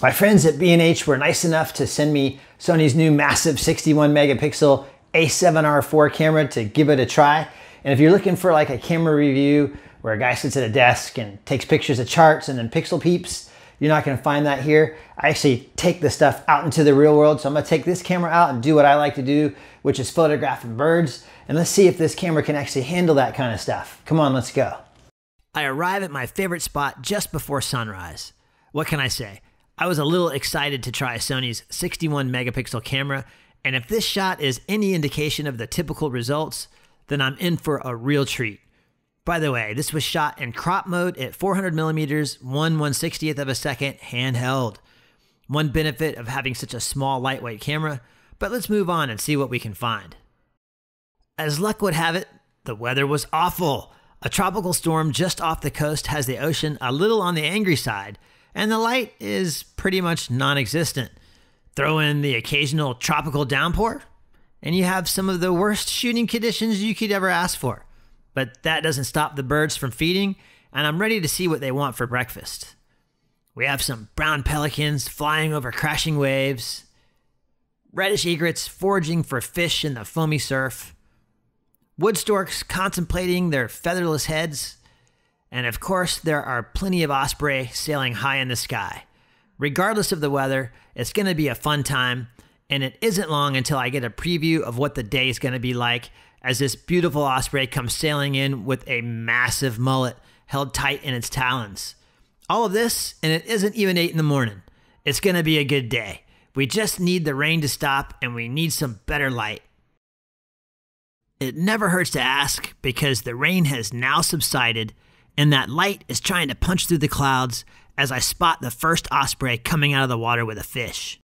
My friends at B&H were nice enough to send me Sony's new massive 61 megapixel a7R4 camera to give it a try. And if you're looking for like a camera review where a guy sits at a desk and takes pictures of charts and then pixel peeps, you're not gonna find that here. I actually take the stuff out into the real world. So I'm gonna take this camera out and do what I like to do, which is photographing birds. And let's see if this camera can actually handle that kind of stuff. Come on, let's go. I arrive at my favorite spot just before sunrise. What can I say? I was a little excited to try Sony's 61 megapixel camera, and if this shot is any indication of the typical results, then I'm in for a real treat. By the way, this was shot in crop mode at 400 millimeters, 1 160th of a second, handheld. One benefit of having such a small, lightweight camera, but let's move on and see what we can find. As luck would have it, the weather was awful. A tropical storm just off the coast has the ocean a little on the angry side, and the light is pretty much non existent. Throw in the occasional tropical downpour, and you have some of the worst shooting conditions you could ever ask for. But that doesn't stop the birds from feeding, and I'm ready to see what they want for breakfast. We have some brown pelicans flying over crashing waves, reddish egrets foraging for fish in the foamy surf, wood storks contemplating their featherless heads, and of course, there are plenty of osprey sailing high in the sky. Regardless of the weather, it's going to be a fun time, and it isn't long until I get a preview of what the day is going to be like as this beautiful osprey comes sailing in with a massive mullet held tight in its talons. All of this, and it isn't even 8 in the morning. It's going to be a good day. We just need the rain to stop, and we need some better light. It never hurts to ask because the rain has now subsided and that light is trying to punch through the clouds as I spot the first osprey coming out of the water with a fish.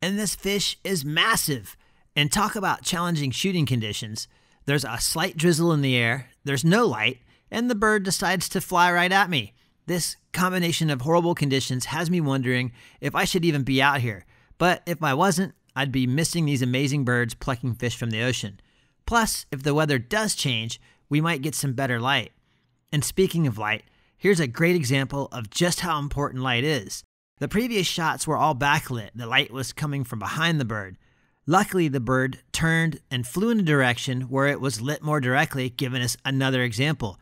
And this fish is massive. And talk about challenging shooting conditions. There's a slight drizzle in the air, there's no light, and the bird decides to fly right at me. This combination of horrible conditions has me wondering if I should even be out here. But if I wasn't, I'd be missing these amazing birds plucking fish from the ocean. Plus, if the weather does change, we might get some better light. And speaking of light, here's a great example of just how important light is. The previous shots were all backlit, the light was coming from behind the bird. Luckily, the bird turned and flew in a direction where it was lit more directly, giving us another example.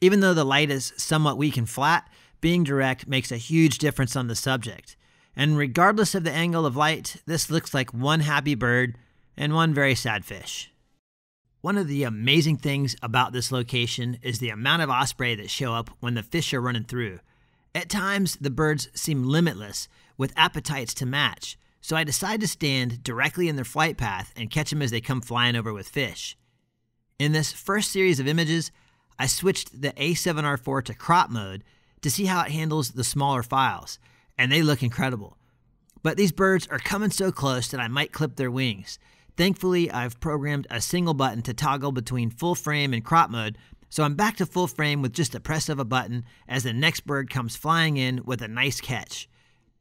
Even though the light is somewhat weak and flat, being direct makes a huge difference on the subject. And regardless of the angle of light, this looks like one happy bird and one very sad fish. One of the amazing things about this location is the amount of osprey that show up when the fish are running through. At times, the birds seem limitless, with appetites to match, so I decide to stand directly in their flight path and catch them as they come flying over with fish. In this first series of images, I switched the A7R4 to crop mode to see how it handles the smaller files, and they look incredible. But these birds are coming so close that I might clip their wings, Thankfully, I've programmed a single button to toggle between full frame and crop mode, so I'm back to full frame with just a press of a button as the next bird comes flying in with a nice catch.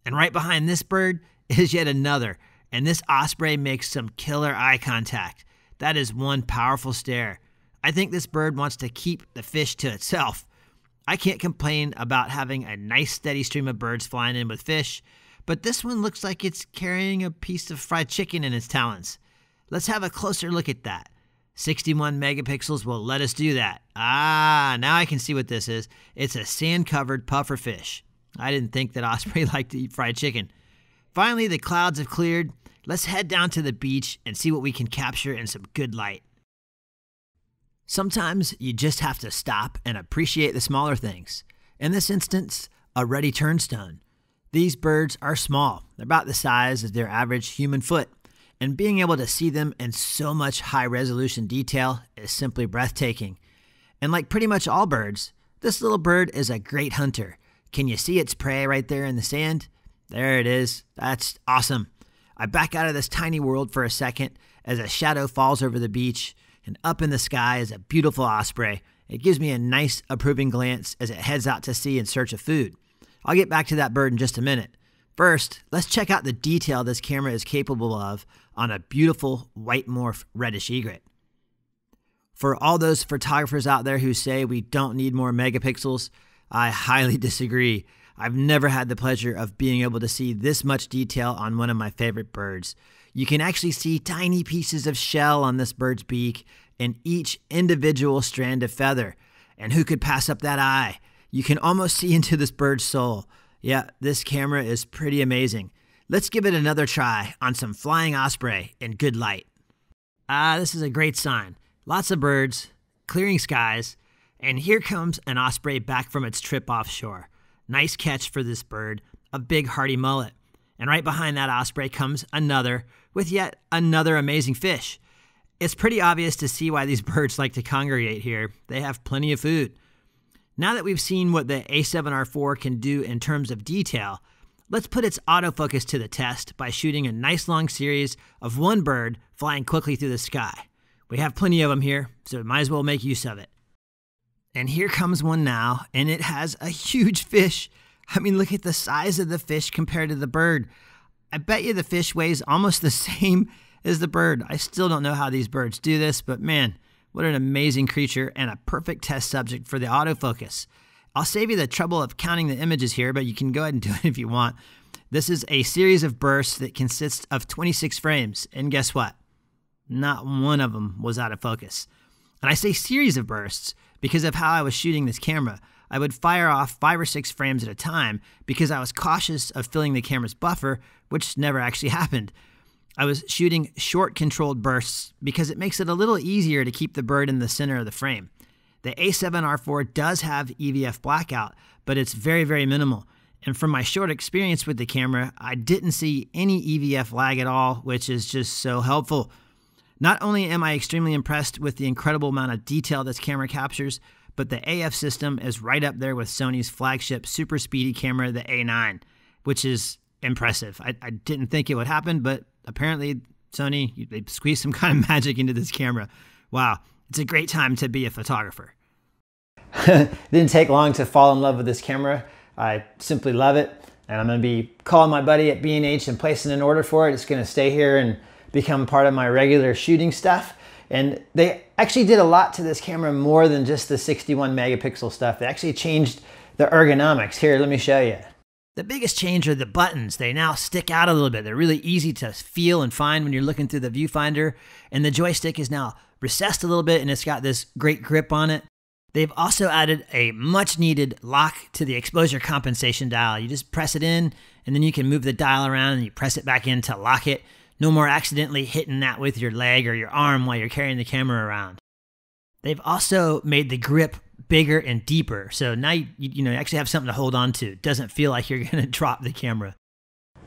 And right behind this bird is yet another, and this osprey makes some killer eye contact. That is one powerful stare. I think this bird wants to keep the fish to itself. I can't complain about having a nice steady stream of birds flying in with fish, but this one looks like it's carrying a piece of fried chicken in its talons. Let's have a closer look at that. 61 megapixels will let us do that. Ah, now I can see what this is. It's a sand covered puffer fish. I didn't think that osprey liked to eat fried chicken. Finally, the clouds have cleared. Let's head down to the beach and see what we can capture in some good light. Sometimes you just have to stop and appreciate the smaller things. In this instance, a ruddy turnstone. These birds are small, they're about the size of their average human foot and being able to see them in so much high resolution detail is simply breathtaking. And like pretty much all birds, this little bird is a great hunter. Can you see its prey right there in the sand? There it is. That's awesome. I back out of this tiny world for a second as a shadow falls over the beach, and up in the sky is a beautiful osprey. It gives me a nice, approving glance as it heads out to sea in search of food. I'll get back to that bird in just a minute. First, let's check out the detail this camera is capable of on a beautiful white morph reddish egret. For all those photographers out there who say we don't need more megapixels, I highly disagree. I've never had the pleasure of being able to see this much detail on one of my favorite birds. You can actually see tiny pieces of shell on this bird's beak and each individual strand of feather. And who could pass up that eye? You can almost see into this bird's soul. Yeah, this camera is pretty amazing. Let's give it another try on some flying osprey in good light. Ah, this is a great sign. Lots of birds, clearing skies, and here comes an osprey back from its trip offshore. Nice catch for this bird, a big hardy mullet. And right behind that osprey comes another with yet another amazing fish. It's pretty obvious to see why these birds like to congregate here. They have plenty of food. Now that we've seen what the A7R4 can do in terms of detail, let's put its autofocus to the test by shooting a nice long series of one bird flying quickly through the sky. We have plenty of them here, so might as well make use of it. And here comes one now, and it has a huge fish. I mean, look at the size of the fish compared to the bird. I bet you the fish weighs almost the same as the bird. I still don't know how these birds do this, but man, what an amazing creature and a perfect test subject for the autofocus. I'll save you the trouble of counting the images here, but you can go ahead and do it if you want. This is a series of bursts that consists of 26 frames, and guess what? Not one of them was out of focus. And I say series of bursts because of how I was shooting this camera. I would fire off five or six frames at a time because I was cautious of filling the camera's buffer, which never actually happened. I was shooting short controlled bursts because it makes it a little easier to keep the bird in the center of the frame. The A7R4 does have EVF blackout, but it's very, very minimal. And from my short experience with the camera, I didn't see any EVF lag at all, which is just so helpful. Not only am I extremely impressed with the incredible amount of detail this camera captures, but the AF system is right up there with Sony's flagship super speedy camera, the A9, which is impressive. I, I didn't think it would happen, but apparently Sony, they squeezed some kind of magic into this camera. Wow, it's a great time to be a photographer. didn't take long to fall in love with this camera. I simply love it. And I'm going to be calling my buddy at B&H and placing an order for it. It's going to stay here and become part of my regular shooting stuff. And they actually did a lot to this camera more than just the 61 megapixel stuff. They actually changed the ergonomics. Here, let me show you. The biggest change are the buttons. They now stick out a little bit. They're really easy to feel and find when you're looking through the viewfinder. And the joystick is now recessed a little bit and it's got this great grip on it. They've also added a much needed lock to the exposure compensation dial. You just press it in and then you can move the dial around and you press it back in to lock it. No more accidentally hitting that with your leg or your arm while you're carrying the camera around. They've also made the grip bigger and deeper. So now you, you know you actually have something to hold on to. It doesn't feel like you're going to drop the camera.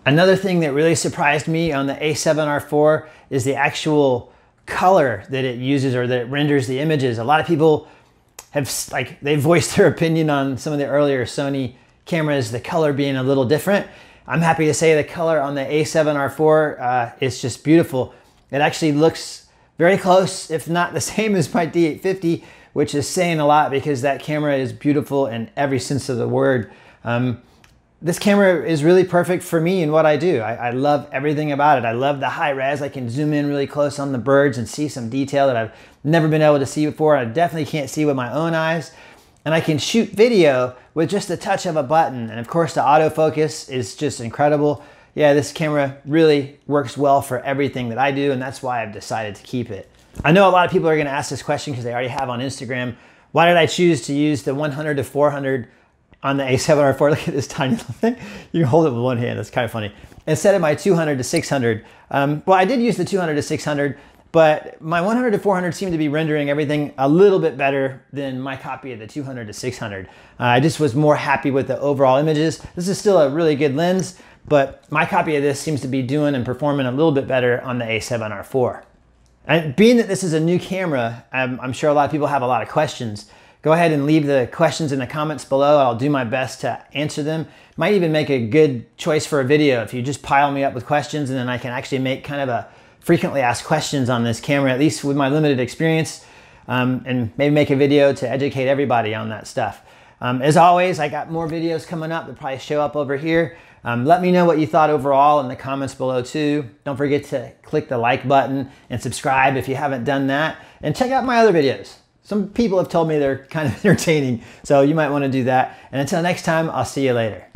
Another thing that really surprised me on the A7R4 is the actual color that it uses or that it renders the images. A lot of people have like they voiced their opinion on some of the earlier Sony cameras, the color being a little different. I'm happy to say the color on the A7R4 uh, is just beautiful. It actually looks very close, if not the same as my D850, which is saying a lot because that camera is beautiful in every sense of the word. Um, this camera is really perfect for me and what I do. I, I, love everything about it. I love the high res. I can zoom in really close on the birds and see some detail that I've never been able to see before. I definitely can't see with my own eyes and I can shoot video with just the touch of a button. And of course the autofocus is just incredible. Yeah, this camera really works well for everything that I do and that's why I've decided to keep it. I know a lot of people are gonna ask this question because they already have on Instagram. Why did I choose to use the 100 to 400 on the A7R4? Look at this tiny little thing. You hold it with one hand, that's kind of funny. Instead of my 200 to 600. Um, well, I did use the 200 to 600 but my 100 to 400 seemed to be rendering everything a little bit better than my copy of the 200 to 600. Uh, I just was more happy with the overall images. This is still a really good lens, but my copy of this seems to be doing and performing a little bit better on the A7R4. And being that this is a new camera, I'm, I'm sure a lot of people have a lot of questions. Go ahead and leave the questions in the comments below. I'll do my best to answer them. Might even make a good choice for a video if you just pile me up with questions and then I can actually make kind of a frequently asked questions on this camera, at least with my limited experience, um, and maybe make a video to educate everybody on that stuff. Um, as always, I got more videos coming up that probably show up over here. Um, let me know what you thought overall in the comments below too. Don't forget to click the like button and subscribe if you haven't done that. And check out my other videos. Some people have told me they're kind of entertaining, so you might want to do that. And until next time, I'll see you later.